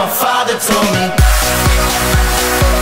My father told me